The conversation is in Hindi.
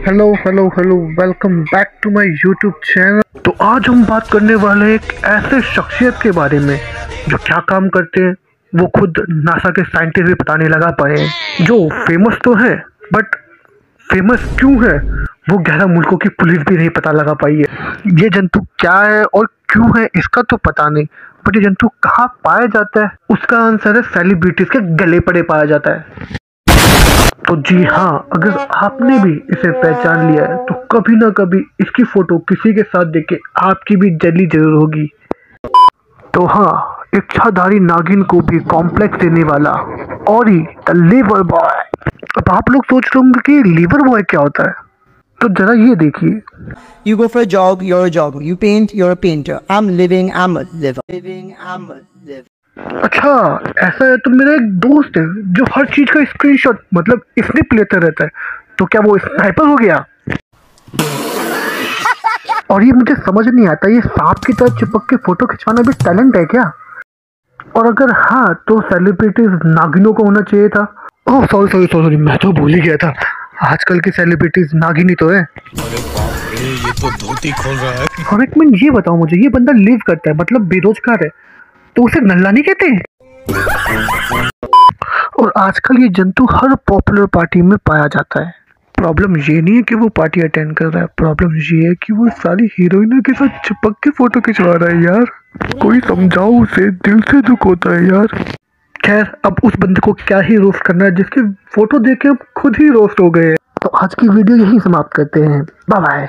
Hello hello hello welcome back to my YouTube channel तो आज हम बात करने वाले एक ऐसे शख्सियत के बारे में, जो क्या काम करते हैं, वो खुद नासा के साइंटिस्ट भी पता नहीं लगा पाए। जो फ़ेमस तो है बट फ़ेमस क्यों है, वो ग्यारह मुल्कों की पुलिस भी नहीं पता लगा पाई है। ये जंतु क्या है और क्यों है, इसका तो पता नहीं बट ये जंतु कहाँ पाया जाता है, उसका आंसर है सेलिब्रिटीज के गले पड़े पाया जाता है। तो जी हाँ अगर आपने भी इसे पहचान लिया है तो कभी ना कभी इसकी फ़ोटो किसी के साथ देख के आपकी भी जली ज़रूर होगी। तो हाँ इच्छाधारी नागिन को भी कॉम्प्लेक्स देने वाला और ही द लीवर बॉय अब आप लोग सोच रहे होंगे कि लीवर बॉय क्या होता है? तो जरा ये देखिए। You go for a your you're you paint your paint, I am living a liver. Living, I'm a liver. अच्छा ऐसा है तो मेरा एक दोस्त है जो हर चीज़ का स्क्रीनशॉट मतलब स्निप लेता रहता है। तो क्या वो स्नाइपर हो गया? और ये मुझे समझ नहीं आता ये सांप की तरह चिपक के फ़ोटो खिंचवाना भी टैलेंट है क्या? और अगर हाँ तो सेलिब्रिटीज नागिनों को होना चाहिए था। ओह सॉरी सॉरी सॉरी मैं तो भूल ही गया था। आजकल की सेलिब्रिटीज नागिनी तो है। अरे ये तो धोती खोल रहा है। और एक मिनट ये बताओ मुझे ये बंदा लिव करता है मतलब बेरोजगार है। तो उसे नल्ला नहीं कहते और आजकल ये जंतु हर पॉपुलर पार्टी में पाया जाता है। प्रॉब्लम ये नहीं है कि वो पार्टी अटेंड कर रहा है। प्रॉब्लम ये है कि वो सारी हीरोइनों के साथ चिपक के फ़ोटो खिंचवा रहा है यार। कोई समझाओ उसे दिल से दुख होता है यार। खैर अब उस बंदे को क्या ही रोस्ट करना है जिसकी फ़ोटो देख के अब खुद ही रोस्ट हो गए तो आज की वीडियो यही समाप्त करते हैं। Bye bye